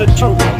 the truth.